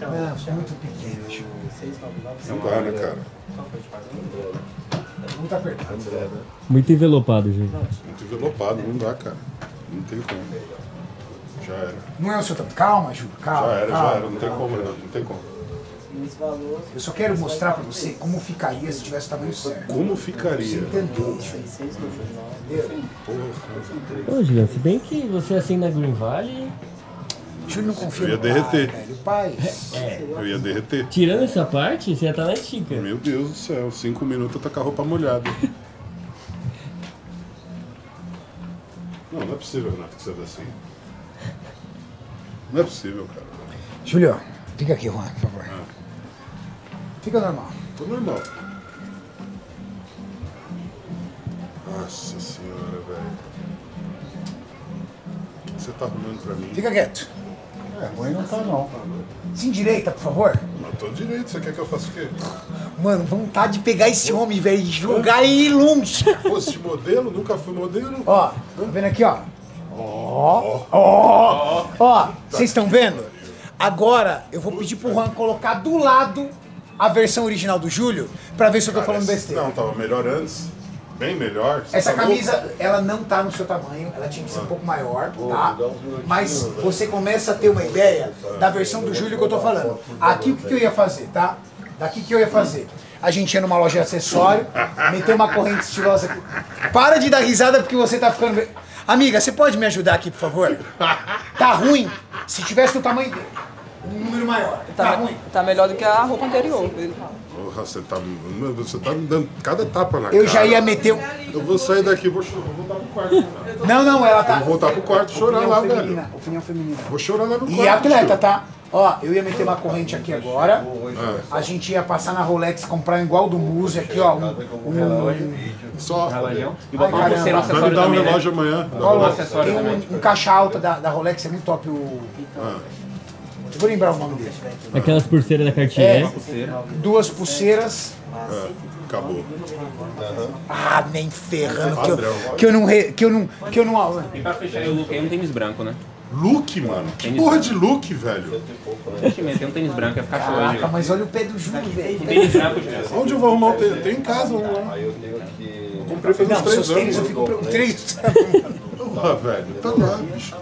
Não, é muito pequeno, Júlio. não dá, né, cara? Muito apertado. Muito envelopado, Júlio. Muito envelopado, não dá, cara. Não tem como. Já era. Não é o seu tamanho. Calma, Júlio, calma. Já era, já calma, era. Não tem como, não. Não tem como. Eu só quero mostrar pra você como ficaria se tivesse o tamanho certo. Como ficaria? Entendeu, Júlio? Entendeu? Ô, Juliano, se bem que você assim na Green Valley, Júlio não confia Eu ia derreter. velho. O pai... Eu ia derreter. tirando essa parte, você ia estar na estica. Meu Deus do céu, cinco minutos eu tô com a roupa molhada. Não, não é possível, Renato, que seja assim. Não é possível, cara. Júlio, fica aqui, Juan, por favor. Fica normal. Tô normal. Nossa senhora, velho. O que você tá arrumando pra mim? Fica quieto. É, ruim não tá não. Se endireita, por favor. Não, tô direito. Você quer que eu faça o quê? Mano, vontade de pegar esse homem, velho, e jogar ele longe. cara. Fosse modelo? Nunca fui modelo? Ó, tá vendo aqui, ó? Ó, ó, ó, vocês estão vendo? Agora eu vou pedir pro Juan colocar do lado a versão original do Júlio pra ver se eu tô falando besteira. Não, tava melhor antes. Bem melhor. Essa tá camisa, ela não tá no seu tamanho, ela tinha que ser um pouco maior, tá? Mas você começa a ter uma ideia da versão do Júlio que eu tô falando. Aqui o que, que eu ia fazer, tá? Daqui o que eu ia fazer. A gente ia numa loja de acessório, meter uma corrente estilosa aqui. Para de dar risada porque você tá ficando. Amiga, você pode me ajudar aqui, por favor? Tá ruim? Se tivesse no tamanho dele, um número maior. Tá, Tá, ruim? tá melhor do que a roupa anterior. Porra, você tá, você tá me dando cada tapa na Eu cara. já ia meter um. Eu vou sair daqui, vou, vou voltar pro quarto. Não, não, ela tá. Vou voltar pro quarto chorar lá, feminina, velho. Opinião feminina. Vou chorar lá no quarto. E atleta, tá? Ó, eu ia meter uma corrente aqui agora. A gente ia passar na Rolex, comprar igual do Muse aqui, ó. Um, um, Só. E botar um caramba. Vai me acessório dar um relógio amanhã. acessório um, um caixa alta da, da Rolex, é muito top. O, eu vou lembrar o nome dele. Aquelas pulseiras da É, Cartier. duas pulseiras. É, acabou. Ah, nem ferrando. Que eu, que eu não. re- Que eu não. Que eu não E pra fechar o look aí, um tênis branco, né? Look, mano. Que porra de look, velho? Meter um tênis branco, ia ficar show Caraca, Juliano. mas olha o pé do Júlio, velho. Tênis branco, Juliano. Onde eu vou arrumar um tênis? Tem em casa um lá. Aí eu tenho que. Comprei faz uns Não, três seus tênis eu anos. fico. Três. Ah, velho. Tá lá, bicho.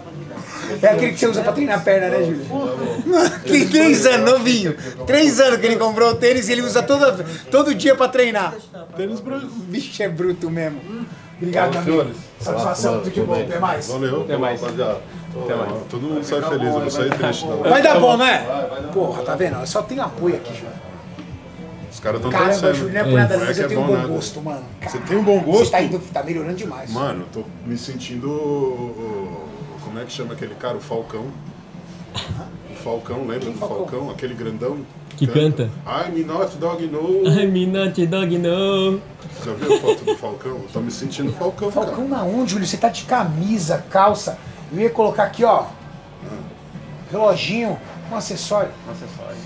É aquele que você usa pra treinar a perna, né, Júlio? Tem três anos, novinho. Três anos que ele comprou o tênis e ele usa toda, todo dia pra treinar. Tênis branco. Bicho é bruto mesmo. Obrigado, amigo. Satisfação, tudo de bom. Até mais. Valeu. Até mais. Rapaziada, Até mais. Todo mundo sai feliz, eu não saí triste, não. Vai dar bom, né? Porra, tá vendo? Só tem apoio aqui, Júlio. Os caras estão Caramba, torcendo. Júlio, não é por nada, é mas que eu é tenho um bom nada. gosto, mano. Você tem um bom gosto? Você tá, indo, tá melhorando demais. Mano, eu tô me sentindo. Como é que chama aquele cara? O Falcão. O Falcão, lembra do Falcão? Aquele grandão. Que canta? I'm not dog no. I'm not dog no. Já viu a foto do Falcão? Eu tô me sentindo Falcão, cara. Falcão na onde, Júlio? Você tá de camisa, calça. Eu ia colocar aqui, ó. Reloginho, um acessório. Um acessório.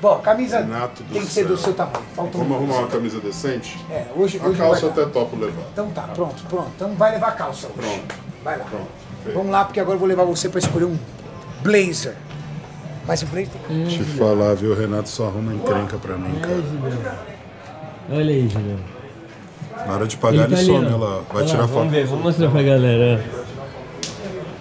Bom, camisa Renato tem que ser do seu tamanho. Faltou Vamos um. arrumar uma camisa decente? É, hoje, A hoje calça eu vai dar. até topo levar. Então tá, pronto, pronto. Então vai levar a calça hoje. Pronto. Vai lá. Pronto. Vamos lá, porque agora eu vou levar você pra escolher um blazer. Mas o blazer tem Te falar, viu? O Renato só arruma encrenca pra mim, cara. Olha aí, Julião. Na hora de pagar, ele, tá some, lá. Vai Olha lá, tirar foto. Vamos ver, vamos mostrar pra galera.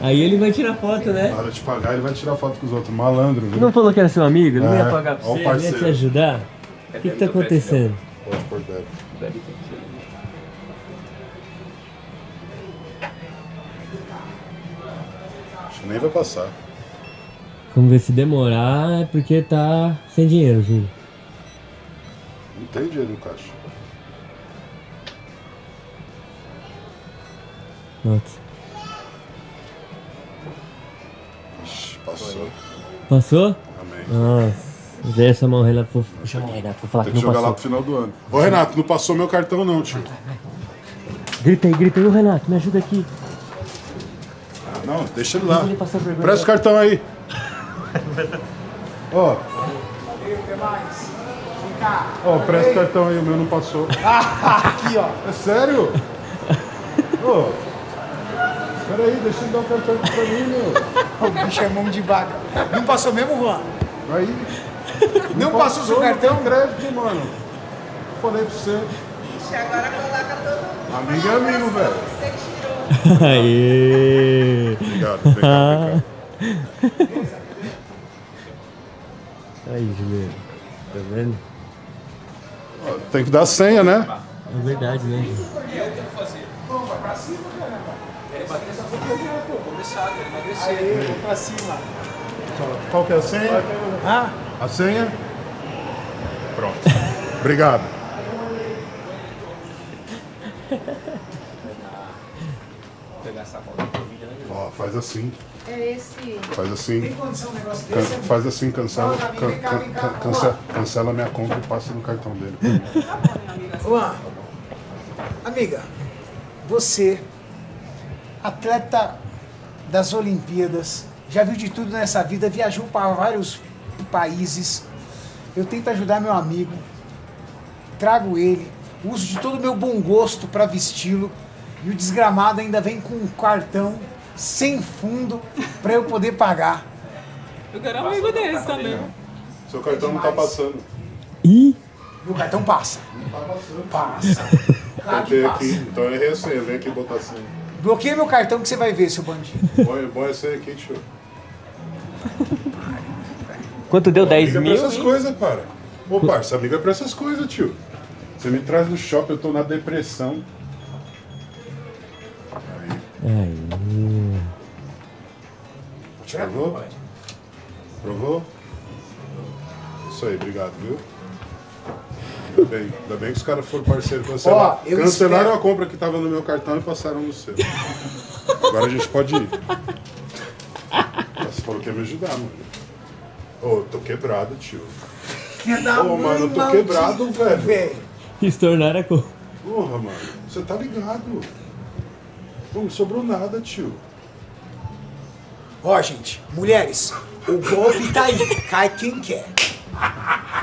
Aí ele vai tirar foto, né? Na hora de pagar, ele vai tirar foto com os outros. Malandro, viu? Não falou que era seu amigo? Ele não ia É, pagar pra você? Ele ia te parceiro. ajudar? O que que tá acontecendo? Pode pôr débito. Nem vai passar. Vamos ver se demorar, é porque tá sem dinheiro, Júlio. Não tem dinheiro no caixa. Nossa. Ixi, passou. Passou? Amém. Nossa. Já ia chamar o Renato. Vou chamar o Renato, vou falar Tem que que não jogar lá passou. pro final do ano. Ô, Renato, não passou meu cartão não, tio. Grita aí, grita aí, ô Renato, me ajuda aqui. Não, deixa ele lá. Passou. Presta o cartão aí. Ó, ó, presta o cartão aí, o meu não passou. Aqui, ó. É sério? Ô, peraí, deixa ele dar o cartão aqui pra mim, meu. O bicho é mão de vaca. Não passou mesmo, Juan? Aí. Não passou seu cartão? Não crédito, mano. Falei pra você. Agora coloca todo mundo. Amigo é amigo, velho. Que. Aê! Obrigado, vem cá, vem cá. Aí, Juliano. Tá vendo? Tem que dar senha, né? É verdade, né? Júlio? Aê, vou pra cima. Qual que é a senha? Ah, A senha? Pronto. Obrigado. Pegar essa né? Ó, faz assim. É esse. Faz assim. tem condição um negócio Can- desse? faz assim, cancela, can- can- vamos cancela, cancela minha conta e passa no cartão dele. Juan, amiga, você, atleta das Olimpíadas, já viu de tudo nessa vida, viajou para vários países. Eu tento ajudar meu amigo, trago ele, uso de todo o meu bom gosto para vesti-lo e o desgramado ainda vem com um cartão sem fundo para eu poder pagar. Eu quero amigo deles também. Seu cartão não tá passando. Ih! Meu cartão passa. Passa. Claro que Botei passa. aqui, então eu errei a senha, vem aqui botar a senha. Bloqueia meu cartão que você vai ver, seu bandido. Põe, põe a senha aqui, tio. Quanto deu? 10 Amiga pra mil? essas coisas, para. Ô, parça, amiga pra essas coisas, tio. Você me traz no shopping, eu tô na depressão. Aí. Provou? Provou? Isso aí, obrigado, viu? Ainda bem, ainda bem que os caras foram parceiros com você. Ó, Cancelaram espero- a compra que tava no meu cartão e passaram no seu. Agora a gente pode ir. Você falou que ia me ajudar, mano. Ô, tô quebrado, tio. Ô, mano, eu tô quebrado, velho. Estornaram a cor. Porra, mano, você tá ligado? Não sobrou nada, tio. Ó, gente, mulheres, o golpe tá aí, cai quem quer.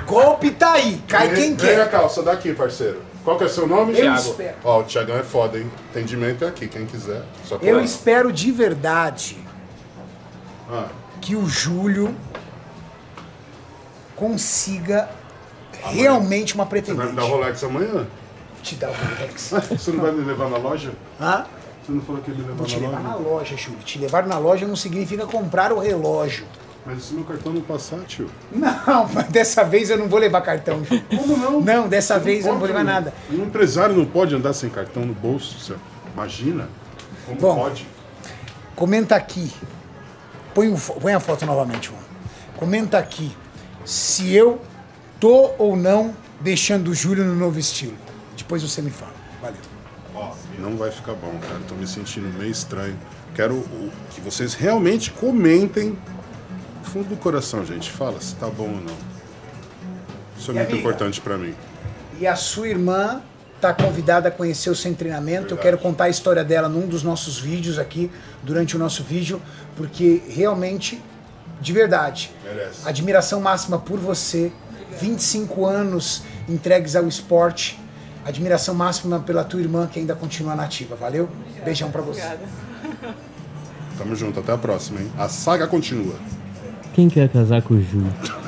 Golpe tá aí, cai quem Vem a quer. calça daqui, parceiro. Qual que é seu nome? Eu Thiago. espero. Ó, o Thiagão é foda, hein? Atendimento é aqui, quem quiser. Só Eu espero de verdade Ah, que o Júlio consiga realmente uma você vai me dar pretendente. Rolex amanhã? Te dar o Rolex. Você não vai me levar na loja? Hã? Você não falou que me levar Vou te na levar loja? na loja, Júlio. Te levar na loja não significa comprar o relógio. Mas se meu cartão não passar, tio? Não, mas dessa vez eu não vou levar cartão. Júlio. Como não? Não, dessa Você vez eu não vou levar nada. Um empresário não pode andar sem cartão no bolso, você imagina? Como Bom. pode? Comenta aqui. Põe, fo- põe a foto novamente, Juan. Comenta aqui se eu tô ou não deixando o Júlio no novo estilo. Depois você me fala. Não vai ficar bom, cara. Tô me sentindo meio estranho. Quero que vocês realmente comentem fundo do coração, gente. Fala se tá bom ou não. Isso é E, muito amiga? importante pra mim. E a sua irmã está convidada a conhecer o seu treinamento. Eu quero contar a história dela num dos nossos vídeos aqui, durante o nosso vídeo, porque realmente, de verdade, Merece. admiração máxima por você. 25 anos entregues ao esporte. Admiração máxima pela tua irmã que ainda continua nativa. Valeu? Beijão pra você. Obrigada. Tamo junto, até a próxima, hein? A saga continua. Quem quer casar com o Ju?